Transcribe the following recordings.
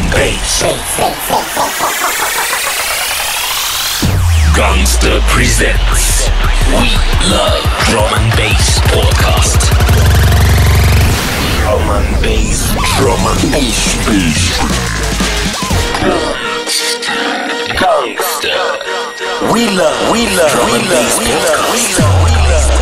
and bass. Gunsta presents We Love Drum and Bass podcast. Drum and bass, drum and bass, bass. Gunsta. We love, we love, we love, we love, we love,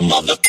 the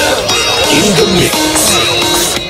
in the mix.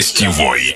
Гостевой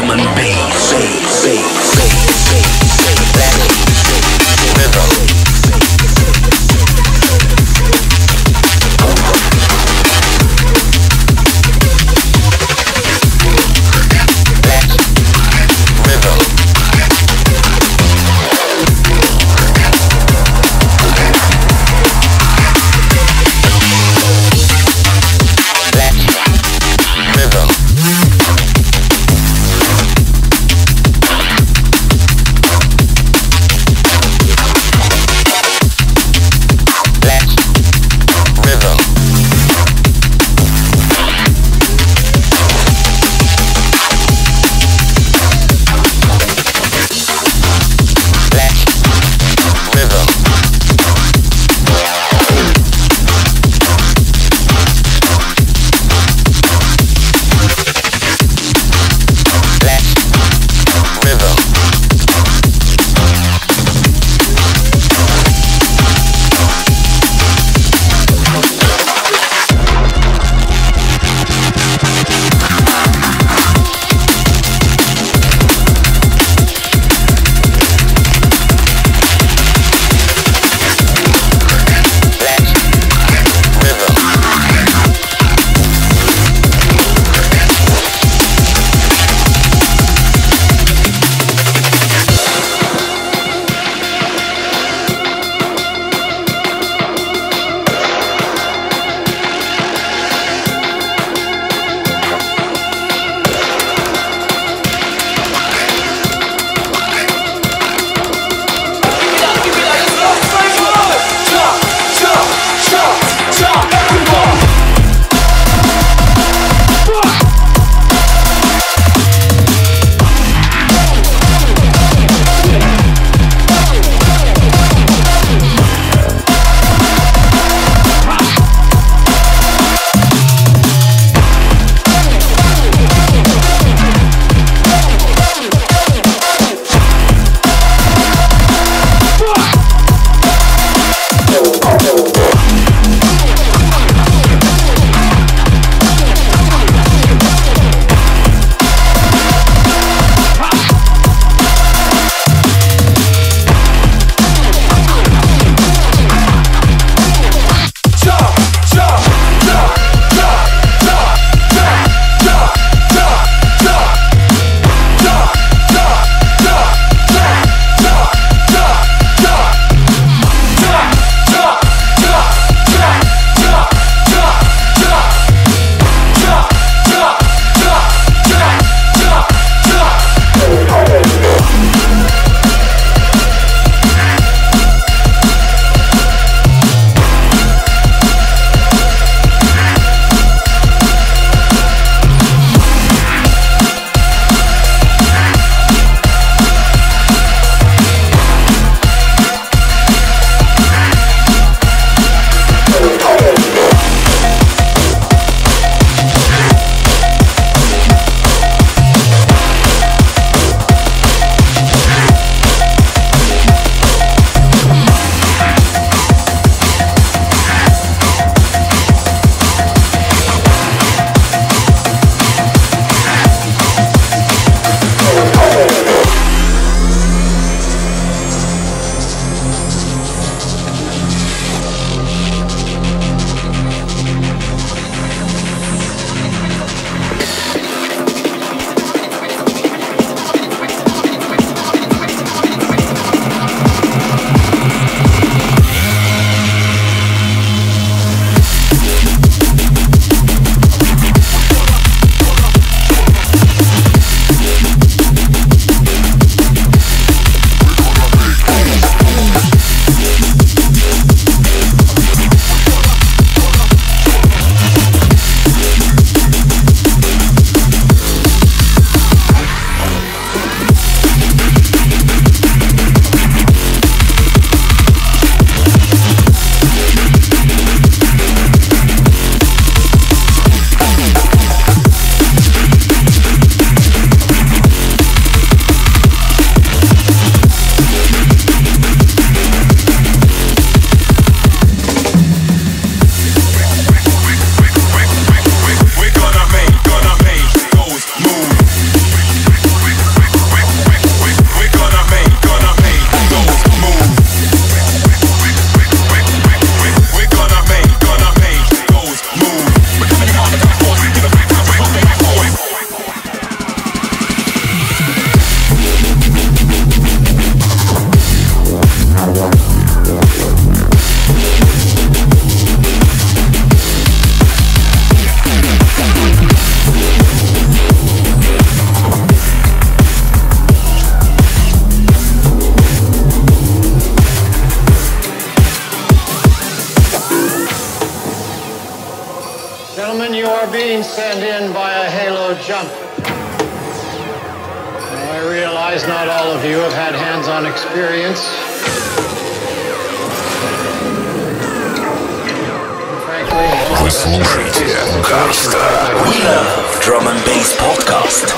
drum and bass. bass, bass, bass, bass, Gentlemen, you are being sent in by a halo jump. I realize not all of you have had hands-on experience. Frankly, Вы слушаете Гарста. We love drum and bass podcast.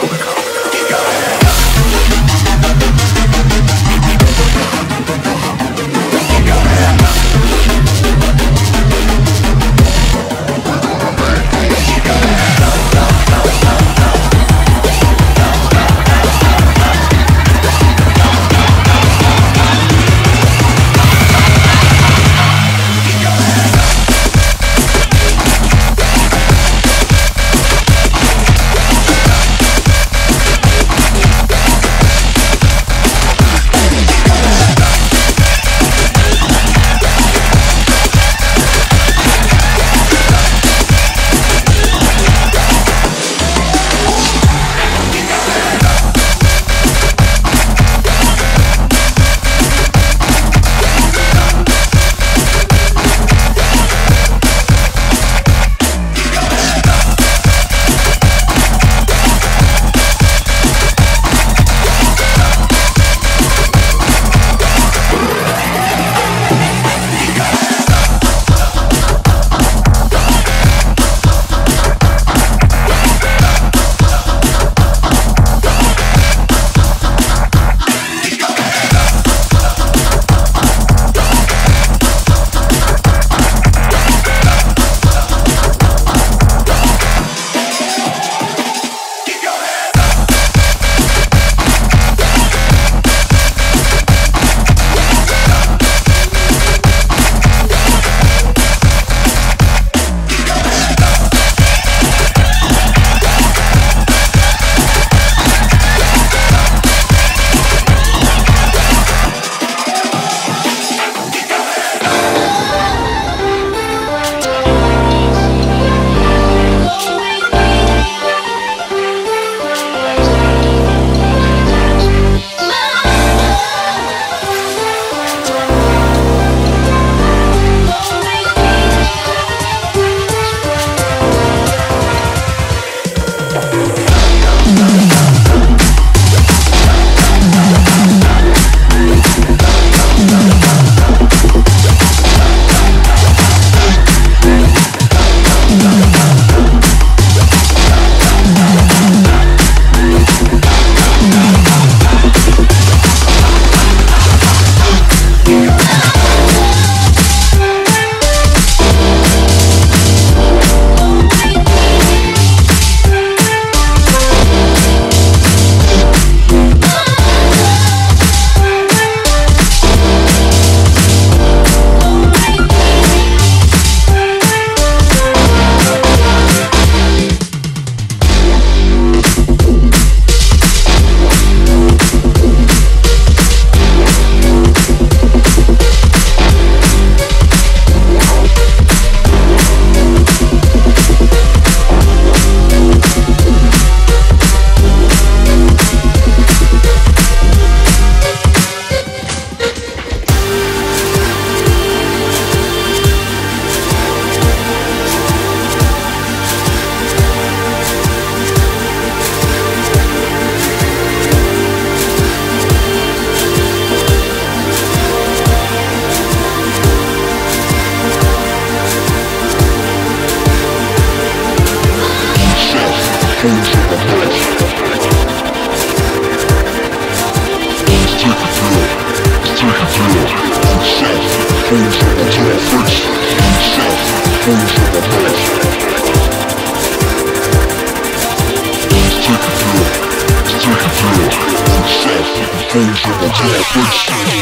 Thank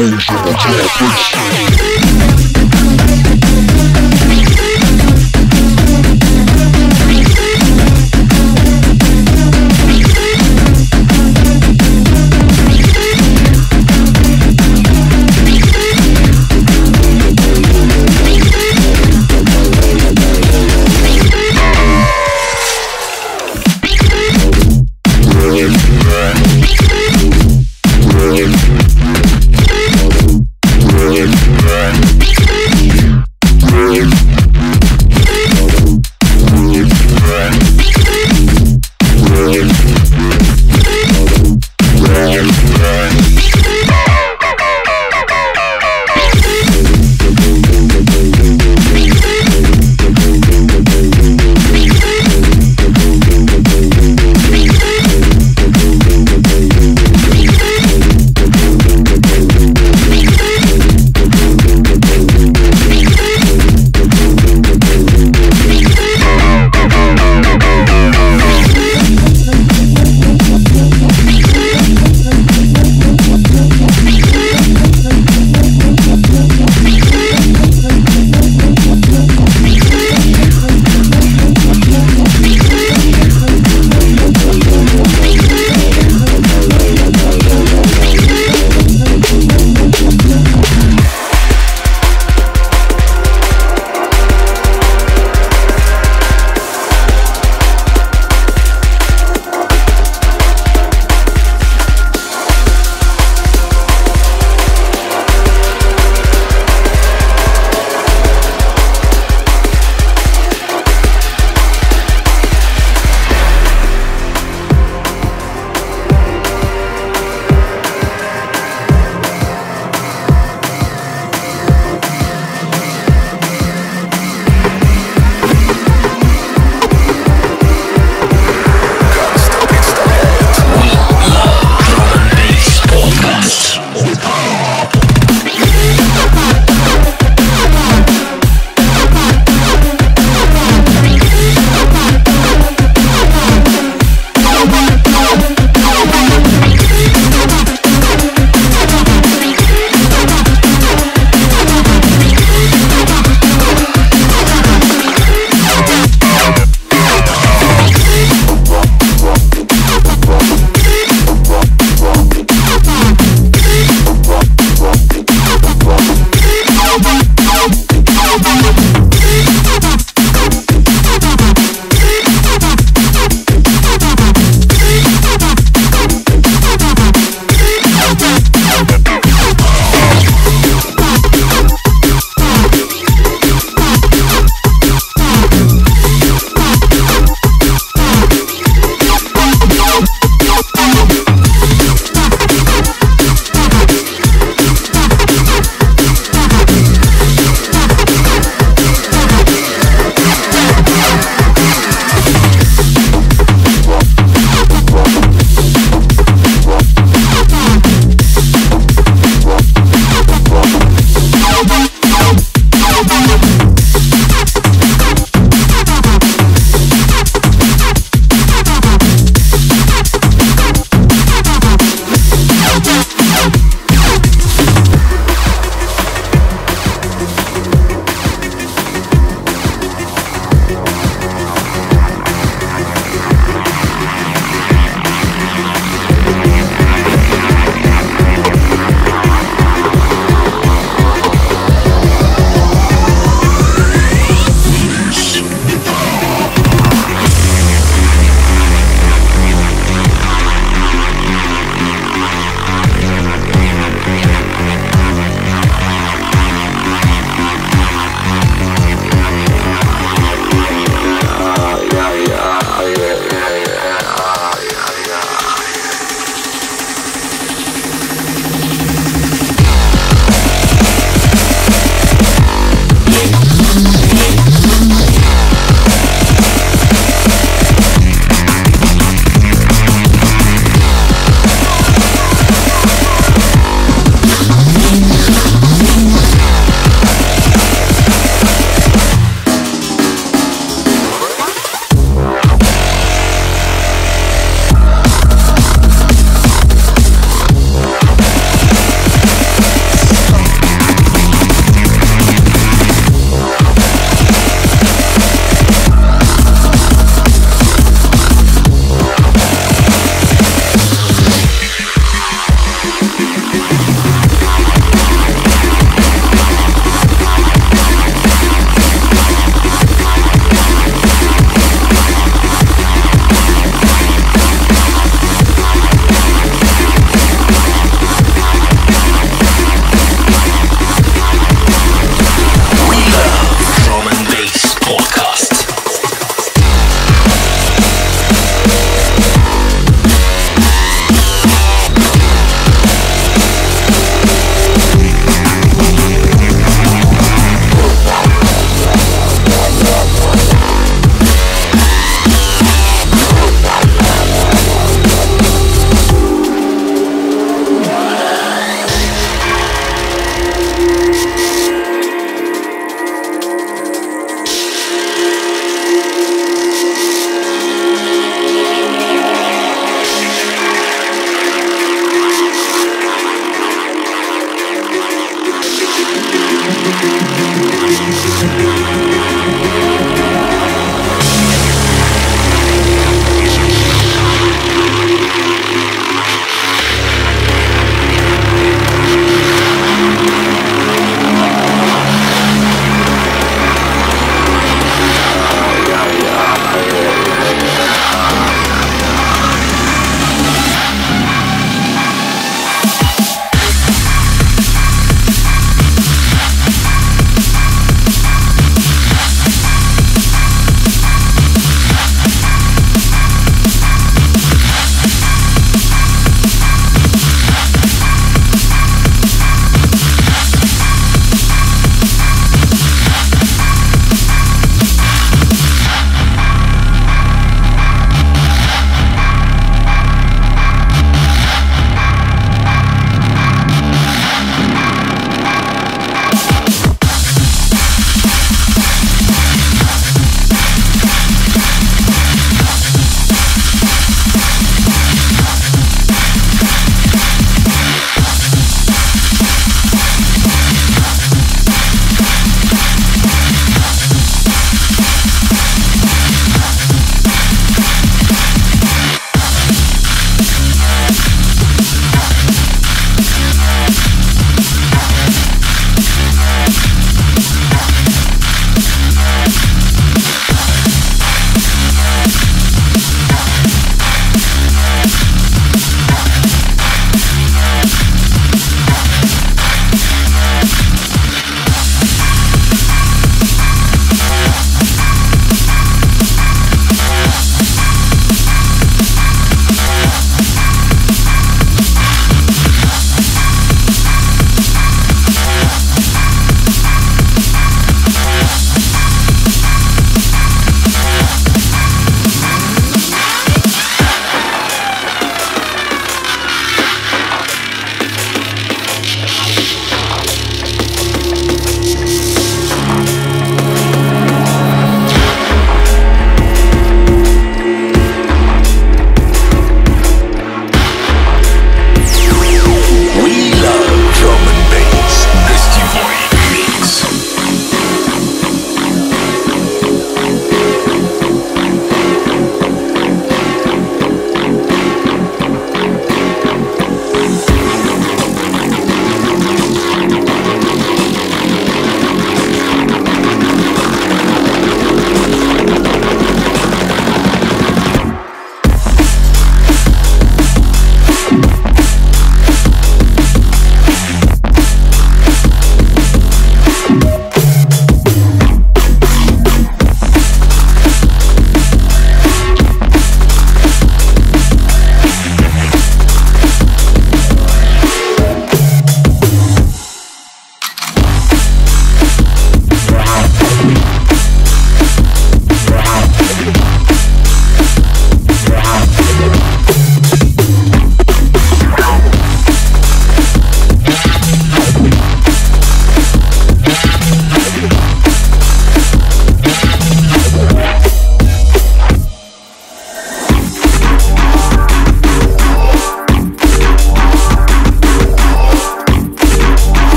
explosion on top.